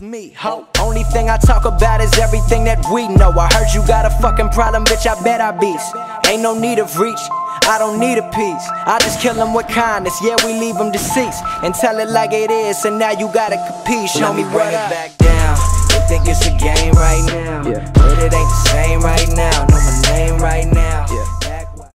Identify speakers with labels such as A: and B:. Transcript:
A: Me, ho. Only thing I talk about is everything that we know. I heard you got a fucking problem, bitch. I bet I beast. Ain't no need of reach. I don't need a piece. I just kill them with kindness. Yeah, we leave them deceased and tell it like it is. And now you gotta compete. Show me what
B: it
A: up.
B: back down. They think it's a game right now,
C: Yeah.
B: but it ain't the same, right?